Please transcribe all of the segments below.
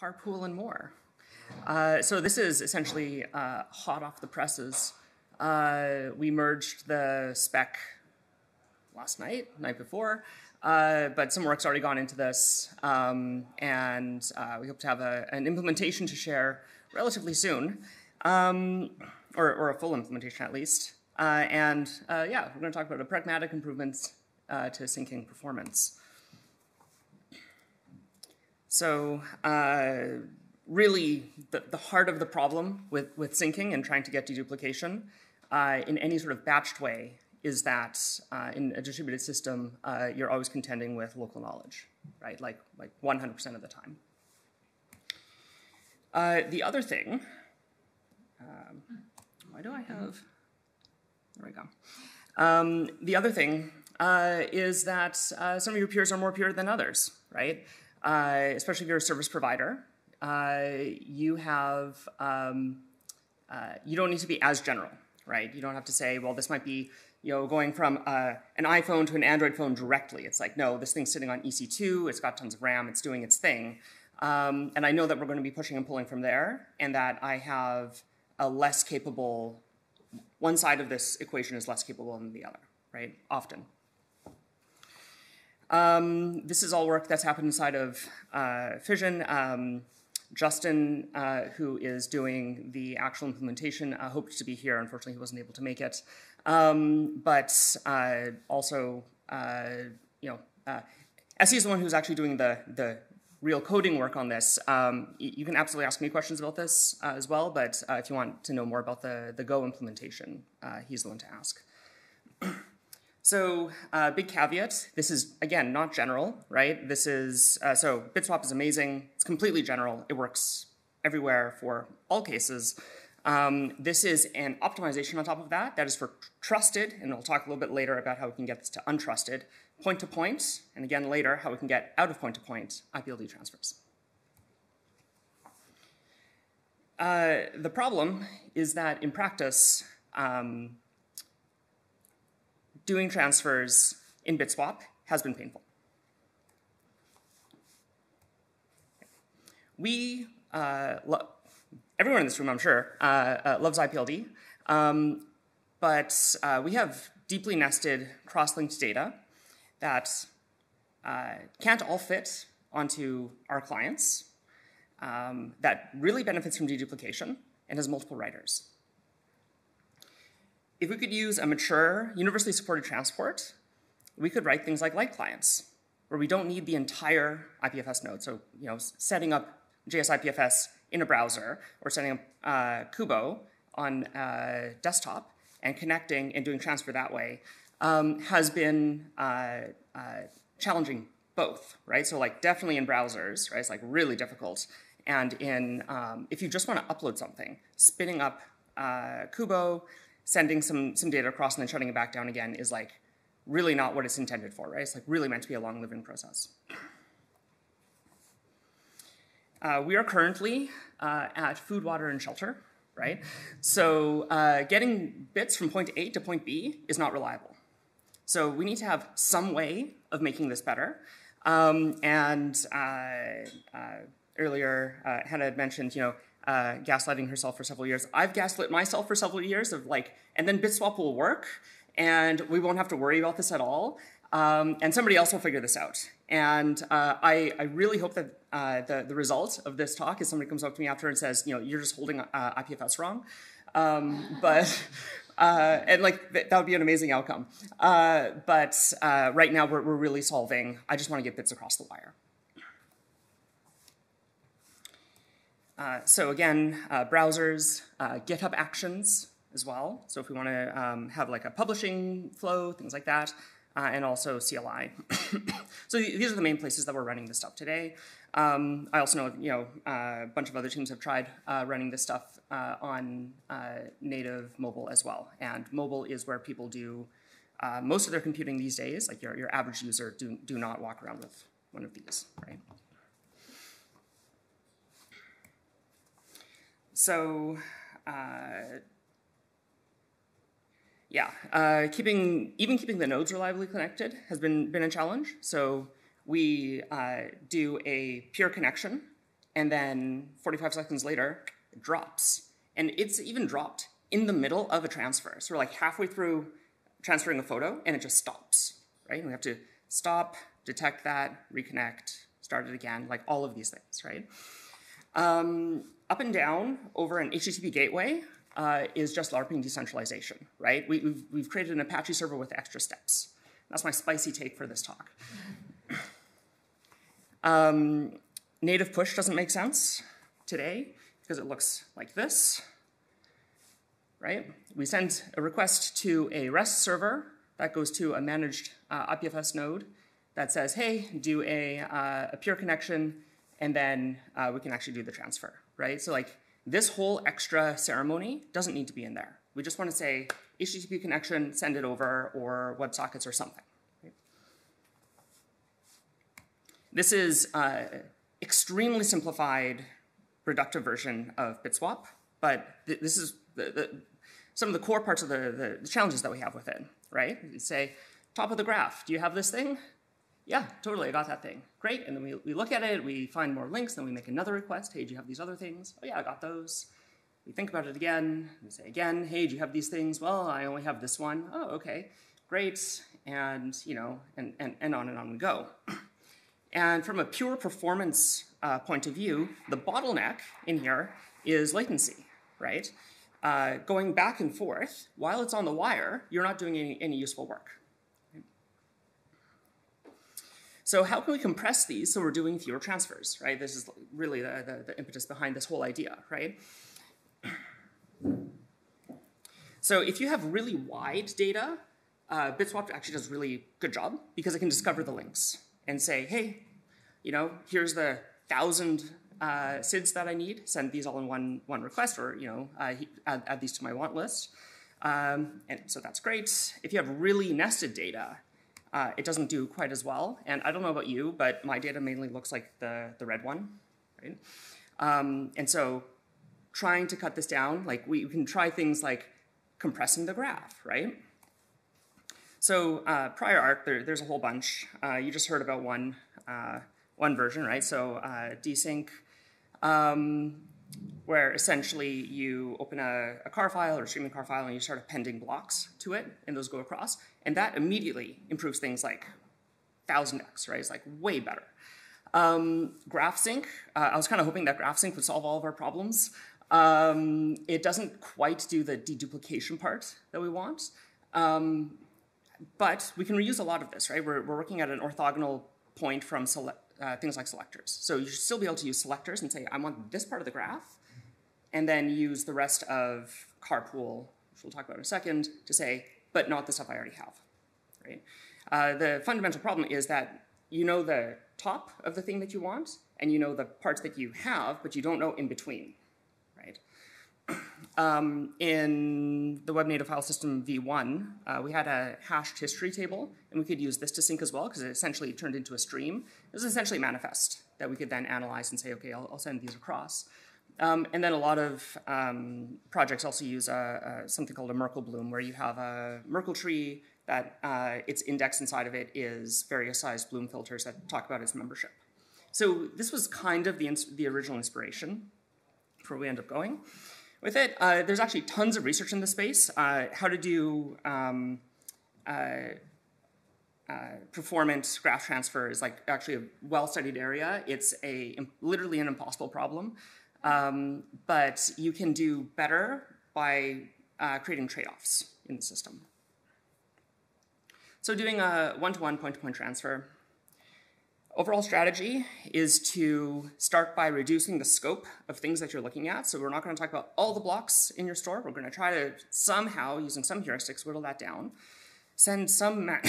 carpool and more. Uh, so this is essentially uh, hot off the presses. Uh, we merged the spec last night, night before, uh, but some work's already gone into this, um, and uh, we hope to have a, an implementation to share relatively soon, um, or, or, a full implementation at least. Uh, and yeah, we're going to talk about the pragmatic improvements to syncing performance. So really the, the heart of the problem with, with syncing and trying to get deduplication uh, in any sort of batched way is that uh, in a distributed system, uh, you're always contending with local knowledge, right? Like, like 100% of the time. Uh, the other thing, um, why do I have, there we go. Um, the other thing uh, is that uh, some of your peers are more pure than others, right? Especially if you're a service provider uh, you have um, uh, you don't need to be as general, right? You don't have to say, well, this might be you know going from uh, an iPhone to an Android phone directly. It's like no, this thing's sitting on EC2. It's got tons of RAM. It's doing its thing, um, and I know that we're going to be pushing and pulling from there, and that I have a less capable. One side of this equation is less capable than the other, right? Often. Um, this is all work that's happened inside of uh, Fission. Um, Justin, uh, who is doing the actual implementation, uh, hoped to be here. Unfortunately, he wasn't able to make it. Um, but uh, also, uh, you know, uh, Essie is the one who's actually doing the, the real coding work on this. Um, you can absolutely ask me questions about this uh, as well, but if you want to know more about the, the Go implementation, he's the one to ask. So uh, big caveat, this is, again, not general, right? This is, uh, so BitSwap is amazing. It's completely general. It works everywhere for all cases. Um, this is an optimization on top of that. That is for trusted, and we'll talk a little bit later about how we can get this to untrusted, point-to-point, -point, and again later, how we can get out of point-to-point -point IPLD transfers. Uh, the problem is that in practice, um, doing transfers in BitSwap has been painful. We, uh, everyone in this room, I'm sure, uh, uh, loves IPLD, um, but uh, we have deeply nested cross-linked data that uh, can't all fit onto our clients, um, that really benefits from deduplication and has multiple writers if we could use a mature, universally supported transport, we could write things like light clients, where we don't need the entire IPFS node. So, you know, setting up JS IPFS in a browser or setting up uh, Kubo on uh, desktop and connecting and doing transfer that way um, has been uh, uh, challenging both, right? So, like, definitely in browsers, right? It's like really difficult. And in um, if you just want to upload something, spinning up uh, Kubo, sending some, some data across and then shutting it back down again is like really not what it's intended for, right? It's like really meant to be a long living process. Uh, we are currently uh, at food, water, and shelter, right? So uh, getting bits from point A to point B is not reliable. So we need to have some way of making this better. Um, and uh, uh, earlier, uh, Hannah had mentioned, you know, uh, gaslighting herself for several years. I've gaslit myself for several years of like, and then BitSwap will work, and we won't have to worry about this at all. Um, and somebody else will figure this out. And uh, I, I, really hope that uh, the, the result of this talk is somebody comes up to me after and says, you know, you're just holding uh, IPFS wrong. Um, but uh, and like th that would be an amazing outcome. Uh, but uh, right now we're, we're really solving. I just want to get bits across the wire. Uh, so again, uh, browsers, uh, GitHub Actions as well. So if we want to um, have like a publishing flow, things like that, uh, and also CLI. so these are the main places that we're running this stuff today. Um, I also know you know uh, a bunch of other teams have tried running this stuff on native mobile as well, and mobile is where people do most of their computing these days. Like your your average user do do not walk around with one of these, right? So uh, yeah, uh, keeping even keeping the nodes reliably connected has been been a challenge. So we uh, do a peer connection and then 45 seconds later, it drops. And it's even dropped in the middle of a transfer. So we're like halfway through transferring a photo, and it just stops, right? And we have to stop, detect that, reconnect, start it again, like all of these things, right? Um, up and down over an HTTP gateway uh, is just LARPing decentralization, right? We, have we've created an Apache server with extra steps. That's my spicy take for this talk. Um, native push doesn't make sense today because it looks like this, right? We send a request to a REST server that goes to a managed uh, IPFS node that says, hey, do a, uh, a peer connection, and then uh, we can actually do the transfer, right? So like this whole extra ceremony doesn't need to be in there. We just want to say HTTP connection, send it over, or WebSockets or something. Right? This is uh, extremely simplified reductive version of BitSwap, but th this is the, the, some of the core parts of the, the, the challenges that we have with it, right? You say, top of the graph, do you have this thing? Yeah, totally, I got that thing. Great, and then we, we look at it, we find more links, then we make another request. Hey, do you have these other things? Oh yeah, I got those. We think about it again, we say again, hey, do you have these things? Well, I only have this one. Oh, okay, great, and you know, and, and, and on and on we go. And from a pure performance uh, point of view, the bottleneck in here is latency, right? Uh, going back and forth, while it's on the wire, you're not doing any, any useful work. So how can we compress these so we're doing fewer transfers, right? This is really the, the, the impetus behind this whole idea, right? So if you have really wide data, uh, BitSwap actually does a really good job because it can discover the links and say, hey, you know, here's the thousand uh, CIDs that I need, send these all in one, one request, or, you know, uh, add, add, these to my want list. Um, and so that's great. If you have really nested data, uh, it doesn't do quite as well. And I don't know about you, but my data mainly looks like the, the red one, right? Um, and so trying to cut this down, like we, can try things like compressing the graph, right? So uh, prior art, there, there's a whole bunch. Uh, you just heard about one, uh, one version, right? So uh, desync, um, where essentially you open a, a, car file or a streaming car file and you start appending blocks to it, and those go across. And that immediately improves things like 1000x, right? It's like way better. Um, GraphSync, uh, I was kind of hoping that GraphSync would solve all of our problems. Um, it doesn't quite do the deduplication part that we want. Um, but we can reuse a lot of this, right? We're, we're working at an orthogonal point from uh, things like selectors. So you should still be able to use selectors and say, I want this part of the graph, and then use the rest of carpool, which we'll talk about in a second, to say, but not the stuff I already have, right? Uh, the fundamental problem is that you know the top of the thing that you want, and you know the parts that you have, but you don't know in between? Um, in the Web Native File System v1, uh, we had a hashed history table, and we could use this to sync as well, because it essentially turned into a stream. It was essentially a manifest that we could then analyze and say, okay, I'll, I'll send these across. Um, and then a lot of um, projects also use a, a, something called a Merkle bloom, where you have a Merkle tree that uh, its index inside of it is various sized bloom filters that talk about its membership. So this was kind of the, the original inspiration for where we end up going with it. Uh, there's actually tons of research in the space, uh, how to do um, uh, uh performance graph transfer is like actually a well-studied area. It's a literally an impossible problem, um, but you can do better by uh, creating trade-offs in the system. So doing a one-to-one point-to-point transfer, Overall strategy is to start by reducing the scope of things that you're looking at. So we're not going to talk about all the blocks in your store. We're going to try to somehow, using some heuristics, whittle that down. Send some,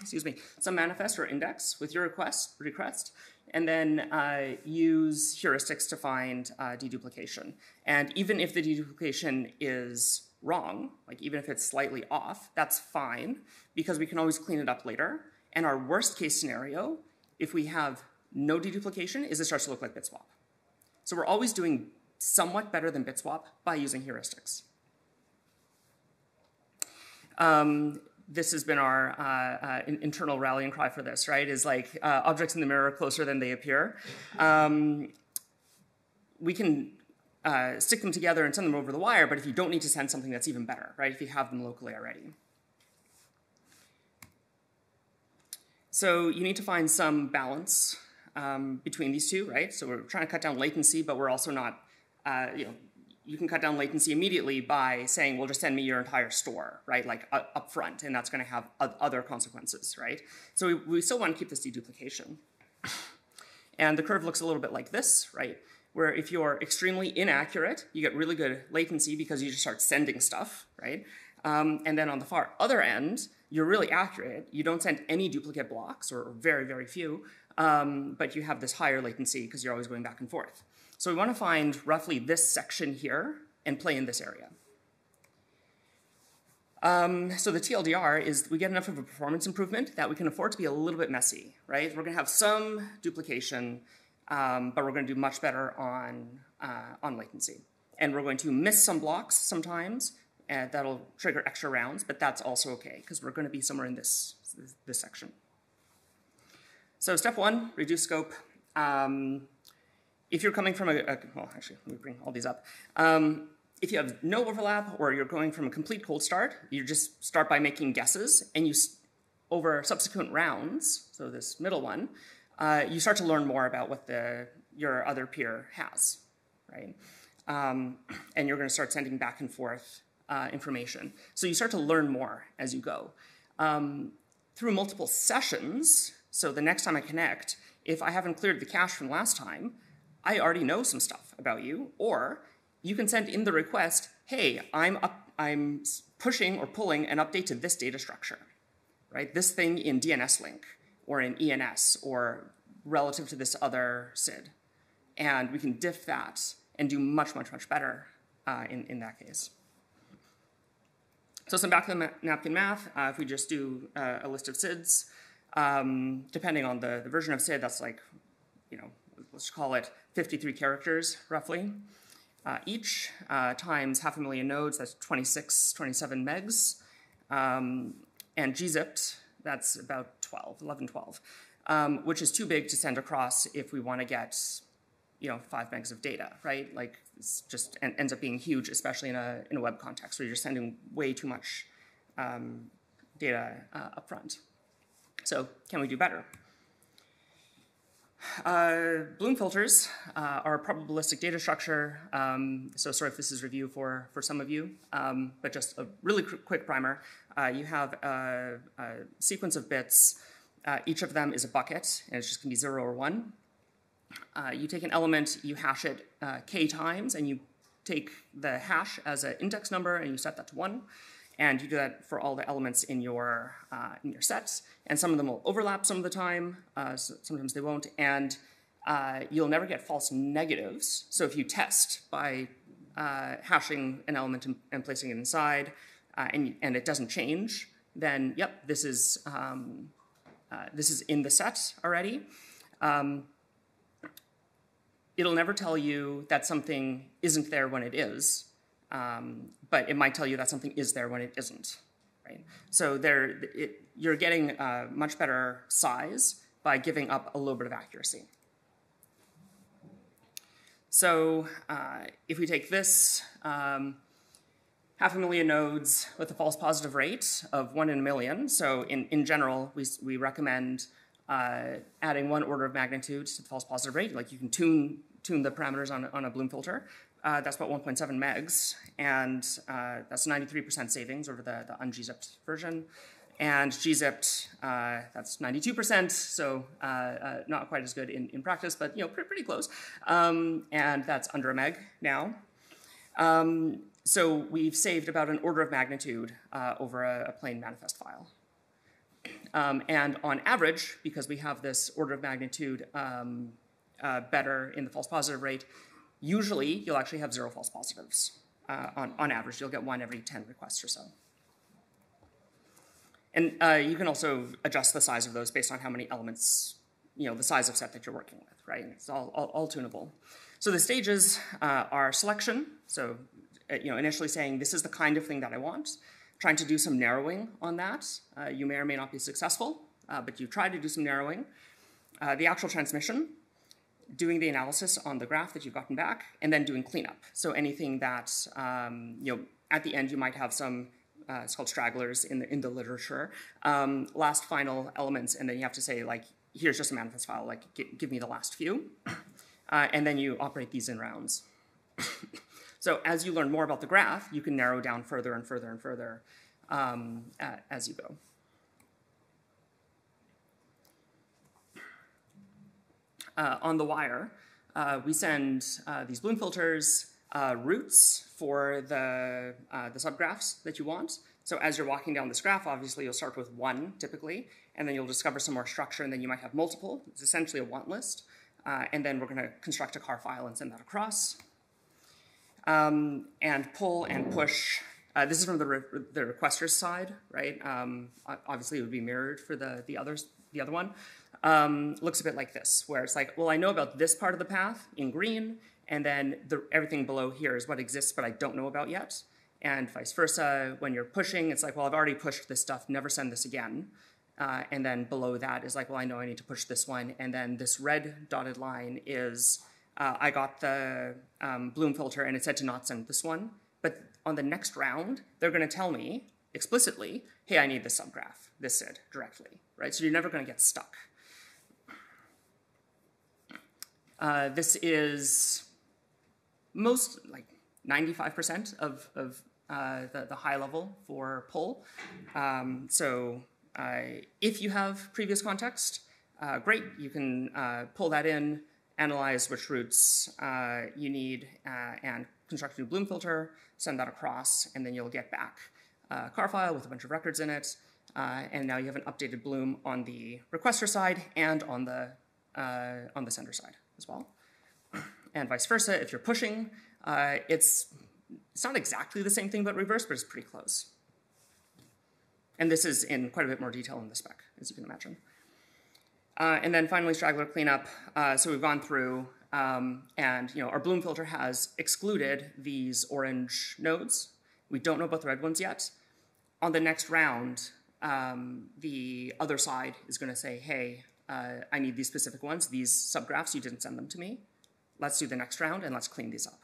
excuse me, some manifest or index with your request, request and then uh, use heuristics to find uh, deduplication. And even if the deduplication is wrong, like even if it's slightly off, that's fine because we can always clean it up later. And our worst case scenario if we have no deduplication is it starts to look like BitSwap. So we're always doing somewhat better than BitSwap by using heuristics. Um, this has been our uh, uh, internal rallying cry for this, right? Is like uh, objects in the mirror are closer than they appear. Um, we can uh, stick them together and send them over the wire, but if you don't need to send something that's even better, right? If you have them locally already. So you need to find some balance um, between these two, right? So we're trying to cut down latency, but we're also not, uh, you know, you can cut down latency immediately by saying, well, just send me your entire store, right? Like uh, up front, and that's going to have other consequences, right? So we, we still want to keep this deduplication. And the curve looks a little bit like this, right? Where if you're extremely inaccurate, you get really good latency because you just start sending stuff, right? Um, and then on the far other end, you're really accurate. You don't send any duplicate blocks, or very, very few, um, but you have this higher latency because you're always going back and forth. So we want to find roughly this section here and play in this area. Um, so the TLDR is we get enough of a performance improvement that we can afford to be a little bit messy, right? We're going to have some duplication, um, but we're going to do much better on, uh, on latency. And we're going to miss some blocks sometimes, and that'll trigger extra rounds, but that's also okay, because we're going to be somewhere in this, this, section. So step one, reduce scope. Um, if you're coming from a, a, well, actually, let me bring all these up. Um, if you have no overlap or you're going from a complete cold start, you just start by making guesses, and you, over subsequent rounds, so this middle one, uh, you start to learn more about what the, your other peer has, right? Um, and you're going to start sending back and forth uh, information. So you start to learn more as you go. Um, through multiple sessions, so the next time I connect, if I haven't cleared the cache from last time, I already know some stuff about you, or you can send in the request, hey, I'm, up, I'm pushing or pulling an update to this data structure, right? This thing in DNSLink or in ENS or relative to this other CID. And we can diff that and do much, much, much better uh, in, in that case. So some back of the napkin math, uh, if we just do uh, a list of CIDs, um, depending on the, the version of CID, that's like, you know, let's call it 53 characters roughly. Uh, each uh, times half a million nodes, that's 26, 27 megs. Um, and gzipped, that's about 12, 11, 12, um, which is too big to send across if we want to get you know, five megs of data, right? Like just ends up being huge, especially in a, in a web context where you're sending way too much um, data uh, upfront. So can we do better? Uh, Bloom filters uh, are a probabilistic data structure. Um, so sorry if this is review for, for some of you, um, but just a really quick primer. Uh, you have a, a, sequence of bits. Uh, each of them is a bucket, and it's just going to be 0 or 1. Uh, you take an element, you hash it uh, k times, and you take the hash as an index number and you set that to 1. And you do that for all the elements in your, uh, in your sets. And some of them will overlap some of the time, uh, so sometimes they won't. And uh, you'll never get false negatives. So if you test by hashing an element and, and, placing it inside, and, and it doesn't change, then yep, this is, um, this is in the set already. Um, it'll never tell you that something isn't there when it is, um, but it might tell you that something is there when it isn't. Right? So there, it, you're getting a much better size by giving up a little bit of accuracy. So uh, if we take this um, half a million nodes with a false positive rate of one in a million, so in, in general, we, we recommend uh, adding one order of magnitude to the false positive rate. Like you can tune tune the parameters on, on a Bloom filter. Uh, that's about 1.7 megs, and uh, that's 93% savings over the, the ungzipped version. And gzipped, uh, that's 92%, so uh, uh, not quite as good in, in practice, but you know pretty, pretty close. Um, and that's under a meg now. Um, so we've saved about an order of magnitude uh, over a, a, plain manifest file. Um, and on average, because we have this order of magnitude um, uh, better in the false positive rate, usually you'll actually have zero false positives. Uh, on, on average, you'll get one every 10 requests or so. And uh, you can also adjust the size of those based on how many elements, you know, the size of set that you're working with, right? It's all, all, all tunable. So the stages uh, are selection. So, uh, you know, initially saying this is the kind of thing that I want, trying to do some narrowing on that. Uh, you may or may not be successful, uh, but you try to do some narrowing. the actual transmission, doing the analysis on the graph that you've gotten back, and then doing cleanup. So anything that, um, you know, at the end you might have some, uh, it's called stragglers in the, in the literature, um, last final elements, and then you have to say, like, here's just a manifest file, like, give me the last few. Uh, and then you operate these in rounds. so as you learn more about the graph, you can narrow down further and further and further um, as you go. Uh, on the wire, uh, we send uh, these bloom filters uh, routes for the, uh, the subgraphs that you want. So as you're walking down this graph, obviously you'll start with one typically, and then you'll discover some more structure, and then you might have multiple. It's essentially a want list. And then we're going to construct a car file and send that across. Um, and pull and push. Uh, this is from the, re the requester's side, right? Um, obviously, it would be mirrored for the the others, the other one um, looks a bit like this, where it's like, well, I know about this part of the path in green, and then the, everything below here is what exists, but I don't know about yet. And vice versa, when you're pushing, it's like, well, I've already pushed this stuff, never send this again. Uh, and then below that is like, well, I know I need to push this one. And then this red dotted line is, uh, I got the um, Bloom filter and it said to not send this one. But on the next round, they're going to tell me explicitly, hey, I need this subgraph, this CID directly, right? So you're never going to get stuck. Uh, this is most, like 95% of, of uh, the, the, high level for pull. Um, so uh, if you have previous context, uh, great, you can uh, pull that in, analyze which routes you need, and construct a new Bloom filter, send that across, and then you'll get back a car file with a bunch of records in it. and now you have an updated Bloom on the requester side and on the, on the sender side as well. And vice versa, if you're pushing, uh, it's, it's not exactly the same thing but reverse, but it's pretty close. And this is in quite a bit more detail in the spec, as you can imagine. Uh, and then finally, straggler cleanup. Uh, so we've gone through, um, and you know, our Bloom filter has excluded these orange nodes. We don't know about the red ones yet. On the next round, um, the other side is going to say, hey, uh, I need these specific ones, these subgraphs, you didn't send them to me. Let's do the next round and let's clean these up.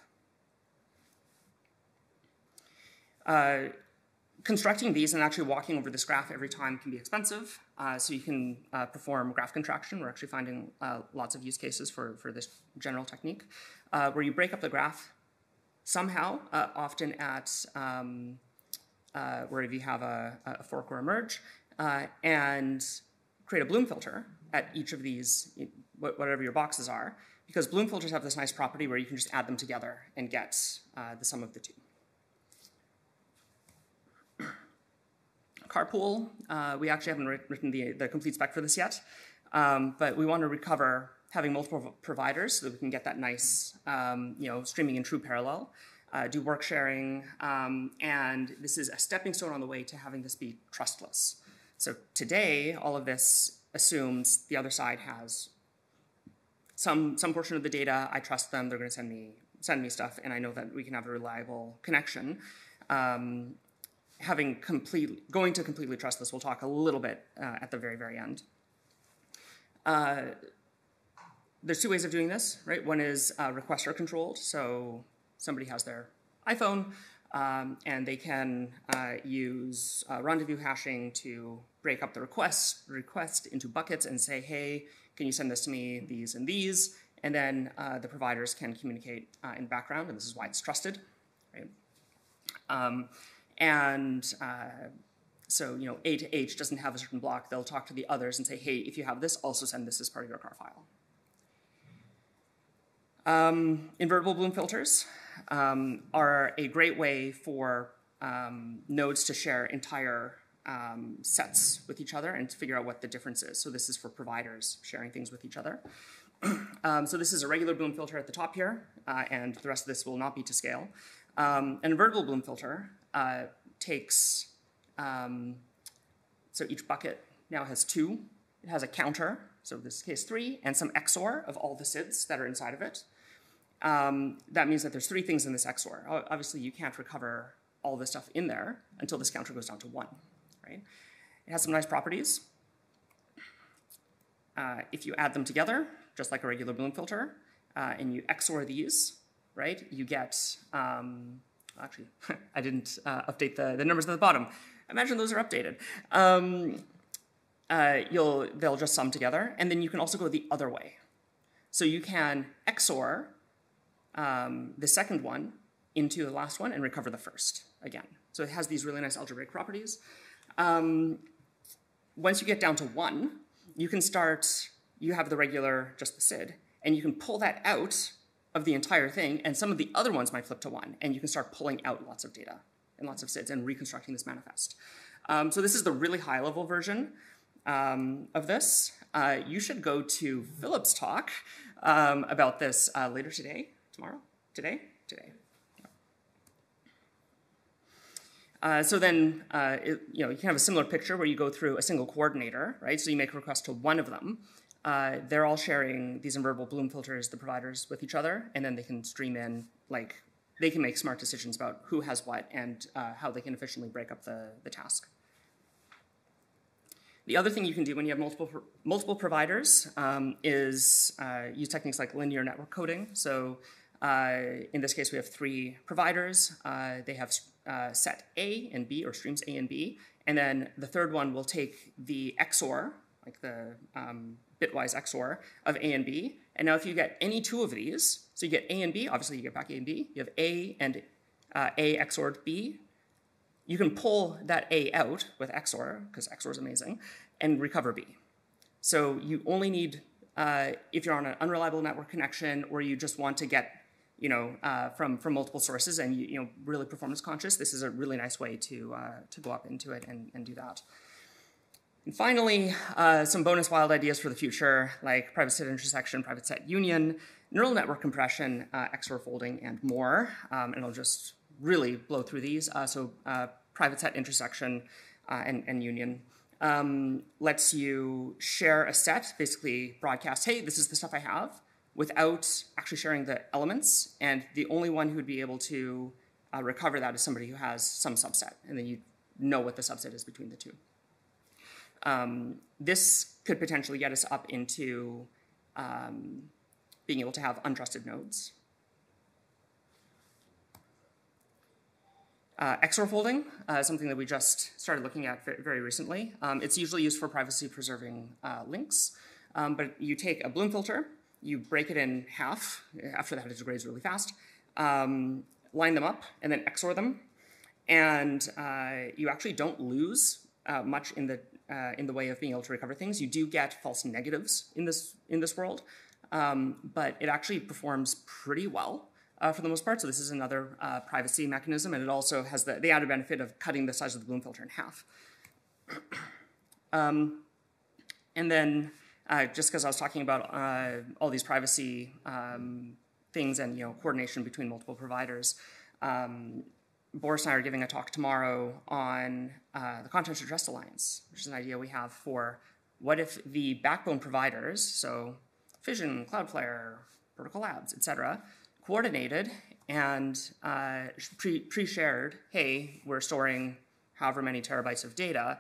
Uh, constructing these and actually walking over this graph every time can be expensive. Uh, so you can uh, perform graph contraction. We're actually finding uh, lots of use cases for, for this general technique, uh, where you break up the graph somehow, uh, often at um, where if you have a, a, fork or a merge, and create a bloom filter at each of these, whatever your boxes are, because Bloom filters have this nice property where you can just add them together and get uh, the sum of the two. Carpool, uh, we actually haven't written the, the complete spec for this yet, um, but we want to recover having multiple providers so that we can get that nice, um, you know, streaming in true parallel, uh, do work sharing, um, and this is a stepping stone on the way to having this be trustless. So today, all of this assumes the other side has some some portion of the data. I trust them; they're going to send me send me stuff, and I know that we can have a reliable connection. Um, having complete going to completely trust this, we'll talk a little bit uh, at the very very end. Uh, there's two ways of doing this, right? One is uh, requester controlled, so somebody has their iPhone. Um, and they can uh, use uh, rendezvous hashing to break up the request, request into buckets and say, hey, can you send this to me, these and these? And then uh, the providers can communicate uh, in background, and this is why it's trusted. Right? Um, and uh, so, you know, A to H doesn't have a certain block. They'll talk to the others and say, hey, if you have this, also send this as part of your car file. Um, invertible bloom filters um, are a great way for um, nodes to share entire um, sets with each other and to figure out what the difference is. So this is for providers sharing things with each other. um, so this is a regular bloom filter at the top here, uh, and the rest of this will not be to scale. Um, an invertible bloom filter uh, takes, um, so each bucket now has two. It has a counter, so this case three, and some XOR of all the CIDs that are inside of it. Um, that means that there's three things in this XOR. Obviously, you can't recover all the stuff in there until this counter goes down to one right? It has some nice properties. uh, if you add them together, just like a regular Bloom filter, uh, and you XOR these, right, you get, um, actually, I didn't uh, update the, the numbers at the bottom. Imagine those are updated. Um, uh, you'll, they'll just sum together, and then you can also go the other way. So you can XOR um, the second one into the last one and recover the first again. So it has these really nice algebraic properties. Um, once you get down to one, you can start, you have the regular, just the CID, and you can pull that out of the entire thing, and some of the other ones might flip to one, and you can start pulling out lots of data and lots of CIDs and reconstructing this manifest. Um, so this is the really high level version um, of this. Uh, you should go to Philip's talk um, about this uh, later today, tomorrow, today, today. Uh, so then, uh, it, you know, you can have a similar picture where you go through a single coordinator, right? So you make a request to one of them. Uh, they're all sharing these invertible Bloom filters, the providers, with each other, and then they can stream in, like, they can make smart decisions about who has what and uh, how they can efficiently break up the, the task. The other thing you can do when you have multiple, multiple providers um, is uh, use techniques like linear network coding. So uh, in this case, we have three providers. Uh, they have uh, set A and B, or streams A and B. And then the third one will take the XOR, like the um, bitwise XOR of A and B. And now if you get any two of these, so you get A and B, obviously you get back A and B. You have A and uh, A XORed B. You can pull that A out with XOR, because XOR is amazing, and recover B. So you only need, uh, if you're on an unreliable network connection or you just want to get you know, uh, from from multiple sources and you, you, know really performance conscious, this is a really nice way to uh, to go up into it and, and do that. And finally, uh, some bonus wild ideas for the future, like private set intersection, private set union, neural network compression, uh, XOR folding, and more. Um, and I'll just really blow through these. Uh, so uh, private set intersection and, and union. Um, lets you share a set, basically broadcast, hey, this is the stuff I have, without actually sharing the elements. And the only one who would be able to uh, recover that is somebody who has some subset. And then you know what the subset is between the two. Um, this could potentially get us up into um, being able to have untrusted nodes. Uh, XOR folding uh, is something that we just started looking at very recently. Um, it's usually used for privacy preserving uh, links, um, but you take a Bloom filter you break it in half. After that, it degrades really fast. Um, line them up, and then XOR them. And uh, you actually don't lose uh, much in the uh, in the way of being able to recover things. You do get false negatives in this in this world, um, but it actually performs pretty well uh, for the most part. So this is another uh, privacy mechanism, and it also has the, the added benefit of cutting the size of the Bloom filter in half. um, and then uh, just because I was talking about uh, all these privacy um, things and you know coordination between multiple providers. Um, Boris and I are giving a talk tomorrow on uh, the Content Address Alliance, which is an idea we have for what if the backbone providers, so Fission, Cloudflare, Protocol Labs, etc., coordinated and uh, pre shared hey, we're storing however many terabytes of data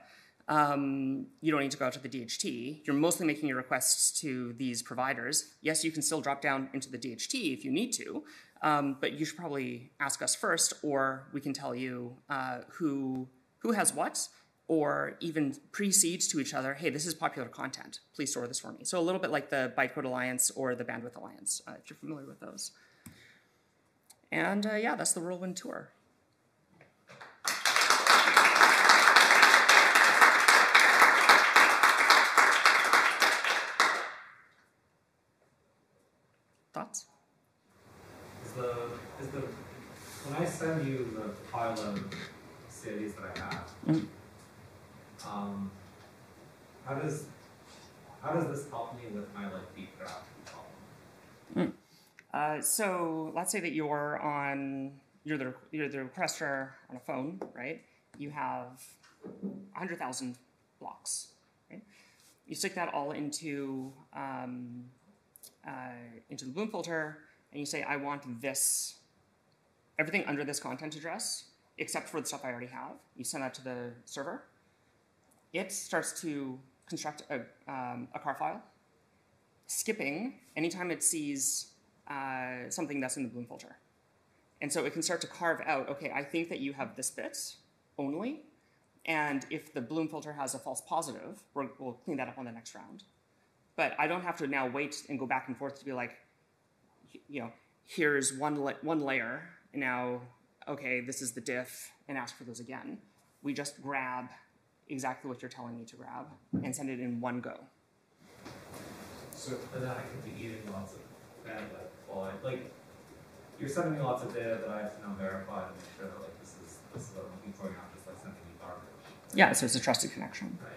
um, you don't need to go out to the DHT. You're mostly making your requests to these providers. Yes, you can still drop down into the DHT if you need to, um, but you should probably ask us first, or we can tell you uh, who who has what, or even precede to each other. Hey, this is popular content. Please store this for me. So a little bit like the Bytecode Alliance or the Bandwidth Alliance, uh, if you're familiar with those. And uh, yeah, that's the whirlwind tour. Thoughts? Is the is the when I send you the pile of CIDs that I have, mm. um, how does how does this help me with my like deep graph problem? Mm. So let's say that you're on you're the you're the requester on a phone, right? You have hundred thousand blocks, right? You stick that all into um, uh, into the Bloom filter, and you say, I want this, everything under this content address, except for the stuff I already have. You send that to the server. It starts to construct a, um, a car file skipping anytime it sees uh, something that's in the Bloom filter. And so it can start to carve out, okay, I think that you have this bit only, and if the Bloom filter has a false positive, we will clean that up on the next round. But I don't have to now wait and go back and forth to be like, you know, here's one, la- one layer, and now, okay, this is the diff, and ask for those again. We just grab exactly what you're telling me to grab and send it in one go. So could be eating lots of bandwidth while I like you're sending me lots of data that I have to now verify to make sure that like this is this is what I'm looking for, not just like sending me garbage. Yeah, so it's a trusted connection. Right.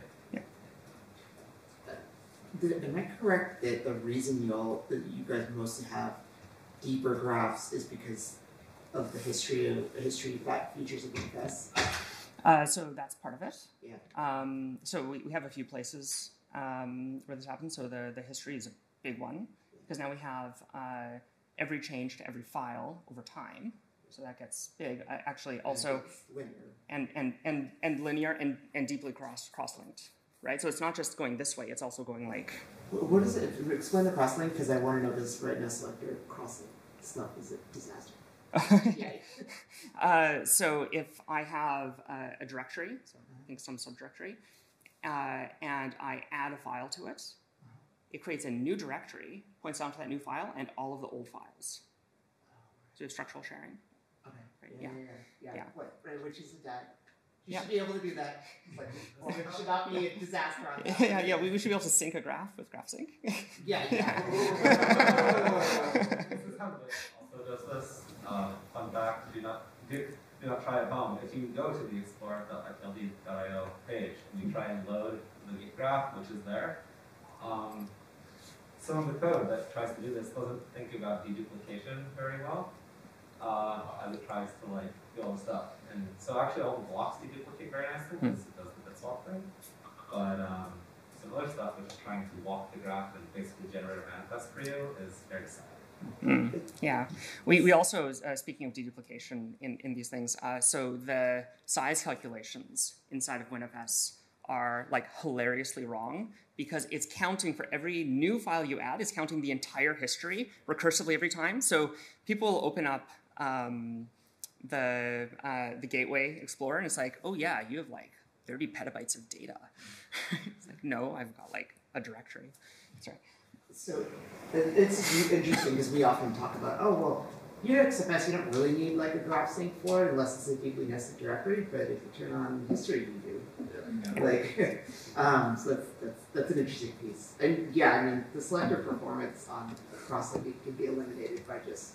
Th- Am I correct that the reason y'all that you guys mostly have deeper graphs is because of the history of the history fact features of BFS? Uh, so that's part of it. Yeah. Um, so we, we have a few places um, where this happens. So the, the history is a big one because now we have uh, every change to every file over time. So that gets big. Uh, actually, also and and and and linear and and deeply cross cross linked. Right. So it's not just going this way. It's also going like What is it? Explain the crosslink because I want to know this right now. Selector crosslink stuff is a disaster. Uh, so if I have uh, a directory, so I think some subdirectory, uh, and I add a file to it, it creates a new directory, points down to that new file, and all of the old files. So you have structural sharing. Okay. Right, Yeah. yeah. Yeah. Yeah. yeah. Yeah. What? Right. Which is that. You Yeah. should be able to do that. But it should not be a disaster on that. yeah, yeah, we, we should be able to sync a graph with GraphSync. Yeah. Yeah. this is how it also does this. Uh, fun fact: do not do, do not try at home. If you go to the explore.ipld.io page and you try and load the graph, which is there, um, some of the code that tries to do this doesn't think about deduplication very well, uh, as it tries to like do all the stuff. And so actually, all the blocks deduplicate very nicely because it does the BitSwap thing. But um, some other stuff, which is trying to walk the graph and basically generate a manifest for you, is very sad. Mm, yeah, we, we also, uh, speaking of deduplication in, in these things, uh, so the size calculations inside of WNFS are like hilariously wrong because it's counting for every new file you add, it's counting the entire history recursively every time. So people open up um, the, uh, the Gateway Explorer and it's like, oh yeah, you have like 30 petabytes of data. it's like, no, I've got like a directory. Sorry. So it's interesting because we often talk about, oh well, UnixFS you don't really need like a GraphSync for it unless it's a deeply nested directory, but if you turn on history, you do. Like, um, so that's, that's that's an interesting piece. And yeah, I mean the selector performance on crosslink can be eliminated by just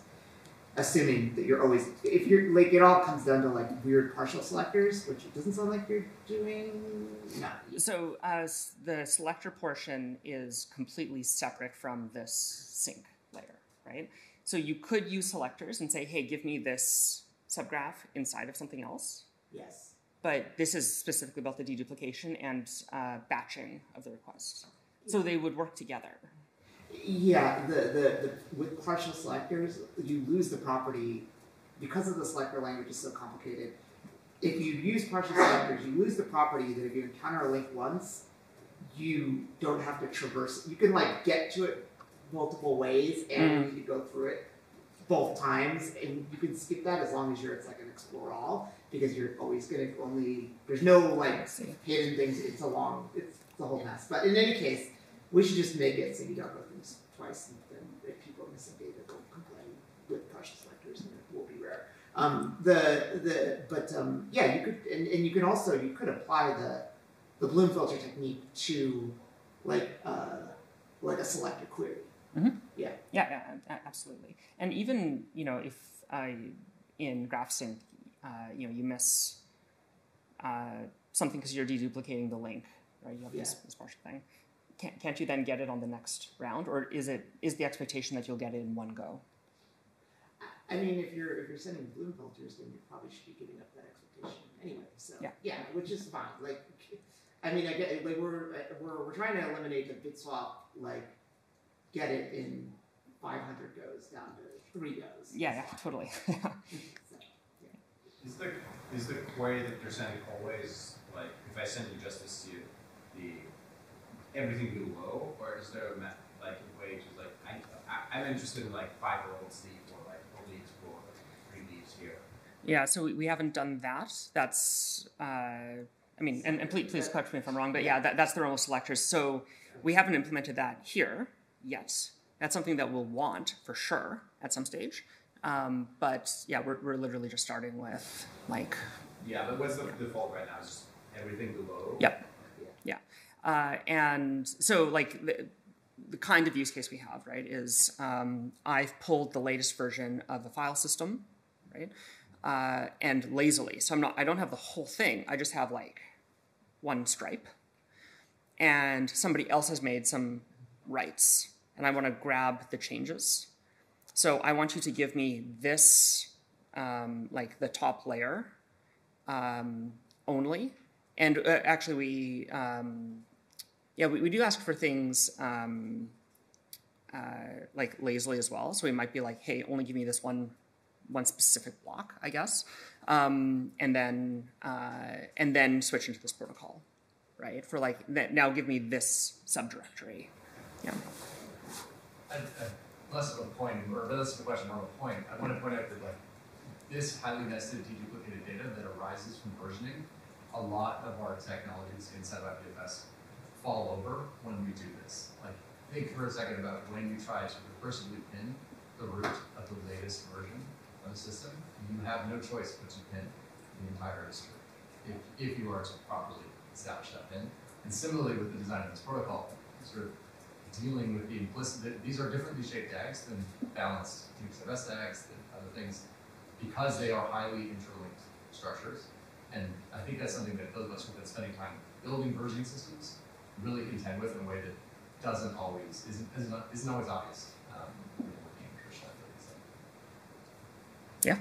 assuming that you're always if you're like it all comes down to like weird partial selectors, which it doesn't sound like you're doing. No. So uh, the selector portion is completely separate from this sync layer, right? So you could use selectors and say, hey, give me this subgraph inside of something else. Yes. But this is specifically about the deduplication and uh, batching of the requests. So they would work together. Yeah, the, the, the with partial selectors, you lose the property because of the selector language is so complicated. If you use partial selectors, you lose the property that if you encounter a link once, you don't have to traverse. You can like get to it multiple ways, and you can go through it both times, and you can skip that as long as you're it's like an explore all because you're always gonna only there's no like hidden things. It's a long, it's, it's a whole mess. But in any case, we should just make it so you don't go through this twice, and then if people miss a data, they'll complain with partial selectors, and it will be rare. Um, the the but um, yeah, you could and, and you can also you could apply the the Bloom filter technique to like uh, like a selector query. Yeah, yeah, a- absolutely. And even you know if uh, in GraphSync, uh, you know you miss uh, something because you're deduplicating the link, right? You have this, Yeah. this partial thing. Can't, can't you then get it on the next round, or is it is the expectation that you'll get it in one go? I mean, if you're if you're sending Bloom filters, then you probably should be giving up that expectation anyway. So Yeah. which is fine. Like, I mean, I get like we're we're we're trying to eliminate the BitSwap. Like, get it in 500 goes down to three goes. Yeah, yeah, totally. So, Is the is the query that they're sending always like if I send you just this you the everything below, or is there a ma- like in wages, like I, I I'm interested in like five year old sleep or like fully explore like three leaves here. Yeah, so we, we haven't done that. That's, uh, I mean, and, and please, please correct me if I'm wrong, but yeah, that, that's the role selectors. So we haven't implemented that here yet. That's something that we'll want for sure at some stage. Um, but yeah, we're, we're literally just starting with like, Yeah, but what's the default right now? Is just everything below. yep, yeah. Uh, and so like the, the kind of use case we have, right, is um, I've pulled the latest version of the file system, right, uh, and lazily. So I'm not, I don't have the whole thing. I just have like one stripe, and somebody else has made some writes, and I want to grab the changes. So I want you to give me this, um, like the top layer, um, only. And uh, actually, we um, yeah, we, we do ask for things um, uh, like lazily as well. So we might be like, hey, only give me this one one specific block, I guess, um, and then uh, and then switch into this protocol, right? For like now, give me this subdirectory. Yeah. And, and less of a point, or less of a question, more of a point. I want to point out that like this highly nested deduplicated data that arises from versioning, a lot of our technologies inside of IPFS fall over when we do this. Like think for a second about when you try to recursively pin the root of the latest version of a system, you have no choice but to pin the entire history if, if you are to properly establish that pin. And similarly with the design of this protocol, sort of dealing with the implicit, these are differently shaped DAGs than balanced UnixFS DAGs, than other things, because they are highly interlinked structures. And I think that's something that those of us who've been spending time building versioning systems really contend with in a way that doesn't always, isn't, isn't, isn't always obvious um. Yeah.